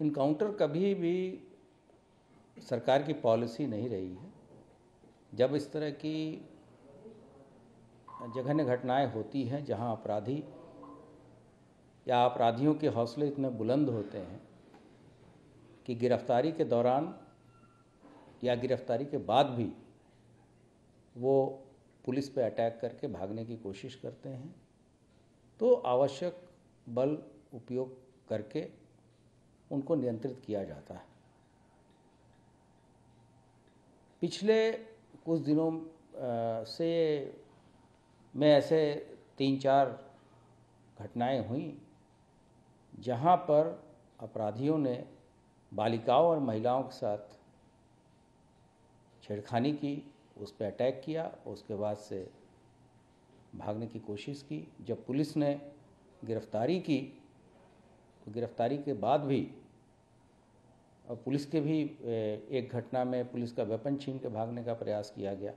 Encounter कभी भी सरकार की पॉलिसी नहीं रही है। जब इस तरह की जघन्य घटनाएँ होती हैं जहाँ अपराधी या अपराधियों के हौसले इतने बुलंद होते हैं कि गिरफ्तारी के दौरान या गिरफ्तारी के बाद भी वो पुलिस पे अटैक करके भागने की कोशिश करते हैं तो आवश्यक बल उपयोग करके उनको नियंत्रित किया जाता है। पिछले कुछ दिनों से में ऐसे तीन चार घटनाएँ हुई, जहाँ पर अपराधियों ने बालिकाओं और महिलाओं के साथ छेड़खानी की, उस पर अटैक किया, उसके बाद से भागने की कोशिश की। जब पुलिस ने गिरफ्तारी की तो गिरफ्तारी के बाद भी और पुलिस के भी एक घटना में पुलिस का वेपन छीन के भागने का प्रयास किया गया।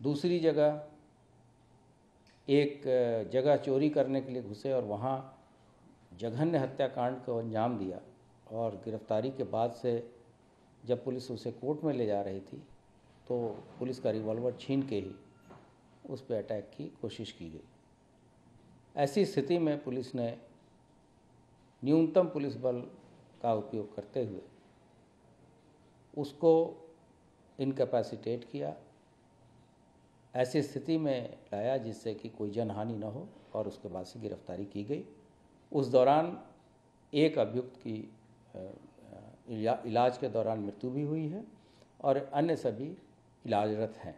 दूसरी जगह, एक जगह चोरी करने के लिए घुसे और वहाँ जघन्य हत्याकांड को अंजाम दिया और गिरफ्तारी के बाद से जब पुलिस उसे कोर्ट में ले जा रही थी तो पुलिस का रिवॉल्वर छीन के ही उस पर अटैक की कोशिश की गई। ऐसी स्थिति में पुलिस ने न्यूनतम पुलिस बल का उपयोग करते हुए उसको इनकेपेसिटेट किया। ऐसी स्थिति में लाया जिससे कि कोई जनहानि न हो और उसके बाद से गिरफ्तारी की गई। उस दौरान एक अभियुक्त की इलाज के दौरान मृत्यु भी हुई है और अन्य सभी इलाजरत हैं।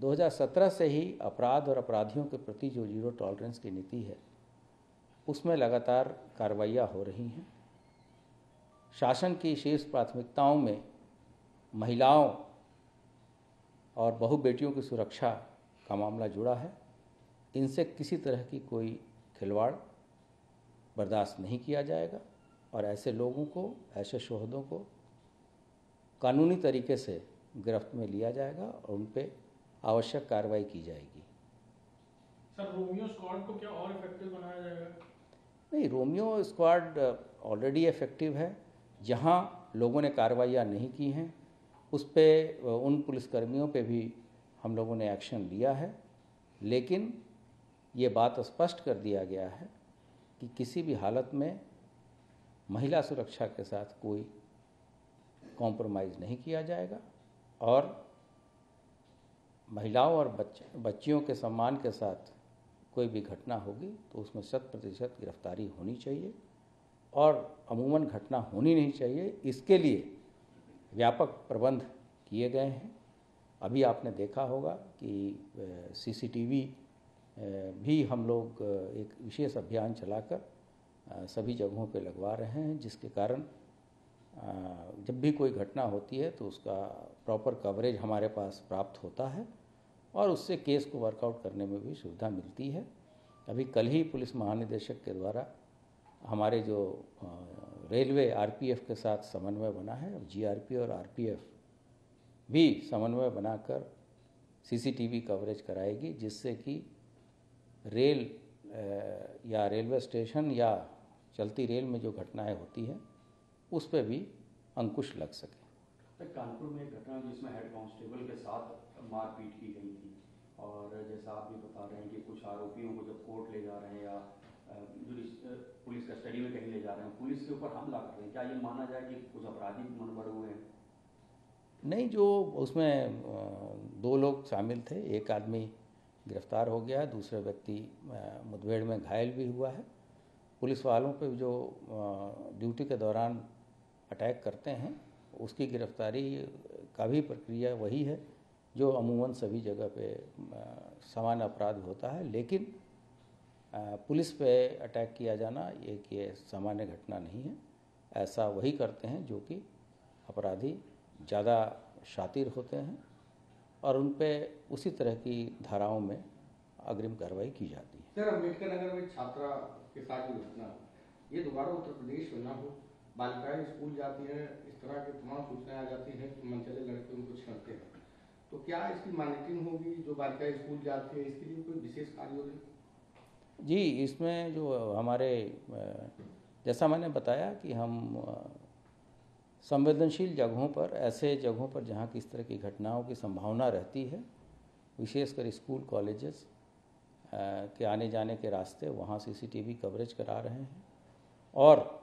2017 से ही अपराध और अपराधियों के प्रति जो ज़ीरो टॉलरेंस की नीति है उसमें लगातार कार्रवाइयाँ हो रही हैं। शासन की शीर्ष प्राथमिकताओं में महिलाओं और बहु बेटियों की सुरक्षा का मामला जुड़ा है। इनसे किसी तरह की कोई खिलवाड़ बर्दाश्त नहीं किया जाएगा और ऐसे लोगों को, ऐसे शोहदों को कानूनी तरीके से गिरफ्त में लिया जाएगा और उन पर आवश्यक कार्रवाई की जाएगी। सर, रोमियो स्क्वाड को क्या और इफ़ेक्टिव बनाया जाएगा? नहीं, रोमियो स्क्वाड ऑलरेडी इफ़ेक्टिव है। जहाँ लोगों ने कार्रवाइयाँ नहीं की हैं, उस पर उन पुलिसकर्मियों पे भी हम लोगों ने एक्शन लिया है। लेकिन ये बात स्पष्ट कर दिया गया है कि किसी भी हालत में महिला सुरक्षा के साथ कोई कॉम्प्रोमाइज़ नहीं किया जाएगा और महिलाओं और बच्च, बच्चियों के सम्मान के साथ कोई भी घटना होगी तो उसमें शत प्रतिशत गिरफ्तारी होनी चाहिए और अमूमन घटना होनी नहीं चाहिए। इसके लिए व्यापक प्रबंध किए गए हैं। अभी आपने देखा होगा कि सीसीटीवी भी हम लोग एक विशेष अभियान चलाकर सभी जगहों पे लगवा रहे हैं, जिसके कारण जब भी कोई घटना होती है तो उसका प्रॉपर कवरेज हमारे पास प्राप्त होता है। और उससे केस को वर्कआउट करने में भी सुविधा मिलती है। अभी कल ही पुलिस महानिदेशक के द्वारा हमारे जो रेलवे आरपीएफ के साथ समन्वय बना है जीआरपी और आरपीएफ भी समन्वय बनाकर सीसीटीवी कवरेज कराएगी, जिससे कि रेल या रेलवे स्टेशन या चलती रेल में जो घटनाएँ होती हैं, उस पर भी अंकुश लग सके। कानपुर में एक घटना जिसमें हेड कांस्टेबल के साथ मारपीट की गई थी। और जैसा आप भी बता रहे हैं कि कुछ आरोपियों को जब कोर्ट ले जा रहे हैं या पुलिस कस्टडी में कहीं ले जा रहे हैं, पुलिस के ऊपर हमला कर रहे हैं, क्या ये माना जाए कि कुछ अपराधी मन हुए हैं? नहीं, जो उसमें दो लोग शामिल थे, एक आदमी गिरफ़्तार हो गया है, दूसरे व्यक्ति मुठभेड़ में घायल भी हुआ है। पुलिस वालों पे जो ड्यूटी के दौरान अटैक करते हैं, उसकी गिरफ्तारी का भी प्रक्रिया वही है। जो अमूमन सभी जगह पे सामान्य अपराध होता है, लेकिन पुलिस पे अटैक किया जाना एक ये सामान्य घटना नहीं है। ऐसा वही करते हैं जो कि अपराधी ज़्यादा शातिर होते हैं और उन पे उसी तरह की धाराओं में अग्रिम कार्रवाई की जाती है। सर अंबेडकर नगर में छात्रा के साथ जो घटना ये दोबारा उत्तर प्रदेश में ना हो। बालिकाएँ स्कूल जाती हैं, इस तरह की तमाम सूचनाएँ आ जाती हैं कि मनचले लड़के उनको छेड़ते हैं। तो क्या इसकी मॉनिटरिंग होगी? जो बालिकाएँ स्कूल जाती है, इसके लिए कोई विशेष कार्य होगी जी, इसमें जो हमारे जैसा मैंने बताया कि हम संवेदनशील जगहों पर, ऐसे जगहों पर जहाँ किस तरह की घटनाओं की संभावना रहती है, विशेषकर स्कूल, कॉलेजेस के आने जाने के रास्ते, वहाँ सीसीटीवी कवरेज करा रहे हैं। और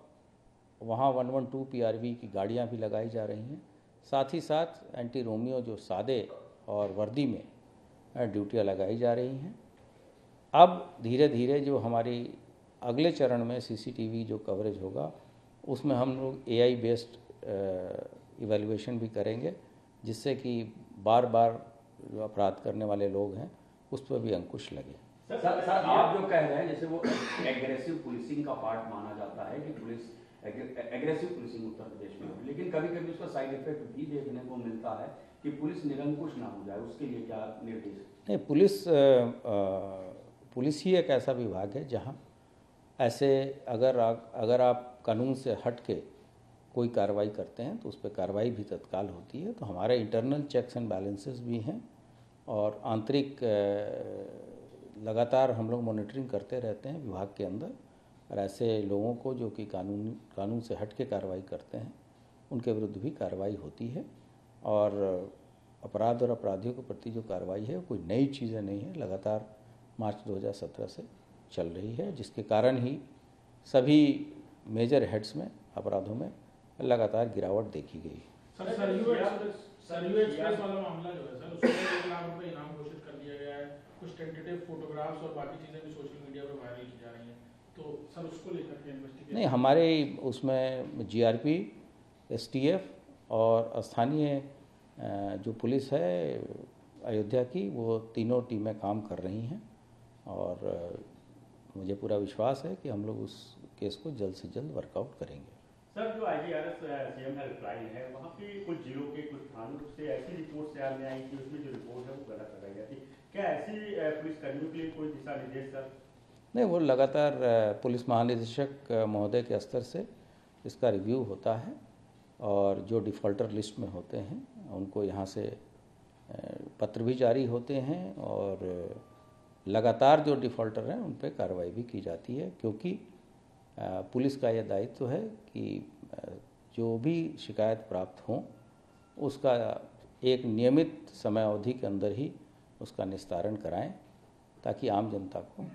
वहाँ वन वन 112 पीआरवी की गाड़ियाँ भी लगाई जा रही हैं। साथ ही साथ एंटी रोमियो जो सादे और वर्दी में ड्यूटियाँ लगाई जा रही हैं। अब धीरे धीरे जो हमारी अगले चरण में सीसीटीवी जो कवरेज होगा, उसमें हम लोग एआई बेस्ड इवैल्यूएशन भी करेंगे, जिससे कि बार बार जो अपराध करने वाले लोग हैं, उस पर भी अंकुश लगे। सर सर आप जो कह रहे हैं, जैसे वो एग्रेसिव पुलिसिंग का पार्ट माना जाता है कि police aggressive policing Uttar Pradesh में कभी कभी उसका साइड इफ़ेक्ट भी देखने को मिलता है कि पुलिस निरंकुश ना हो जाए उसके लिए क्या निर्देश? नहीं पुलिस पुलिस ही एक ऐसा विभाग है जहाँ ऐसे अगर आ, अगर आप कानून से हट के कोई कार्रवाई करते हैं तो उस पर कार्रवाई भी तत्काल होती है। तो हमारे इंटरनल चेक्स एंड बैलेंसेस भी हैं और आंतरिक लगातार हम लोग मॉनिटरिंग करते रहते हैं विभाग के अंदर और ऐसे लोगों को जो कि कानून कानून से हट के कार्रवाई करते हैं। उनके विरुद्ध भी कार्रवाई होती है और अपराध और अपराधियों के प्रति जो कार्रवाई है वो कोई नई चीज़ें नहीं है। लगातार मार्च 2017 से चल रही है जिसके कारण ही सभी मेजर हेड्स में अपराधों में लगातार गिरावट देखी गई sir Saryu express Saryu express वाला मामला जो है सर उसमें एक लाख रुपए इनाम घोषित कर दिया गया है। कुछ टेंटेटिव फोटोग्राफ्स और बाकी चीज़ें भी सोशल मीडिया पर वायरल की जा रही हैं। तो सर उसको लेकर के नहीं हमारे उसमें जीआरपी एसटीएफ और स्थानीय जो पुलिस है अयोध्या की वो तीनों टीमें काम कर रही हैं और मुझे पूरा विश्वास है कि हम लोग उस केस को जल्द से जल्द वर्कआउट करेंगे। सर जो आईजीआरएस सीएम हेल्पलाइन है वहाँ पे कुछ जिलों के कुछ थानों से ऐसी रिपोर्ट सामने आई कि उसमें जो रिपोर्ट है वो गलत लगाई जाती क्या ऐसी पुलिस कर्मियों के लिए कोई दिशा निर्देश सर? नहीं वो लगातार पुलिस महानिदेशक महोदय के स्तर से इसका रिव्यू होता है। और जो डिफ़ॉल्टर लिस्ट में होते हैं, उनको यहाँ से पत्र भी जारी होते हैं और लगातार जो डिफ़ॉल्टर हैं, उन पर कार्रवाई भी की जाती है क्योंकि पुलिस का यह दायित्व तो है कि जो भी शिकायत प्राप्त हों, उसका एक नियमित समय अवधि के अंदर ही उसका निस्तारण कराएँ, ताकि आम जनता को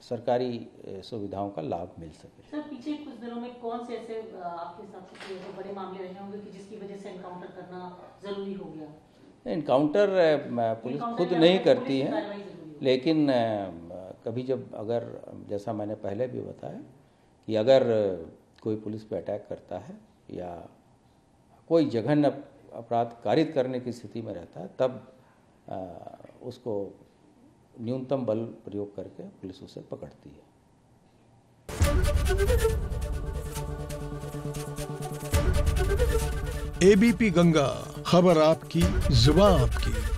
सरकारी सुविधाओं का लाभ मिल सके सर पीछे कुछ दिनों में कौन से ऐसे आपके हिसाब से ऐसे बड़े मामले रहे होंगे कि जिसकी वजह से एनकाउंटर करना ज़रूरी हो गया इनकाउंटर पुलिस खुद नहीं करती है। लेकिन कभी जब अगर जैसा मैंने पहले भी बताया कि अगर कोई पुलिस पे अटैक करता है या कोई जघन्य अपराध कारित करने की स्थिति में रहता है तब अ, उसको न्यूनतम बल प्रयोग करके पुलिस उसे पकड़ती है। एबीपी गंगा खबर आपकी जुबा आपकी।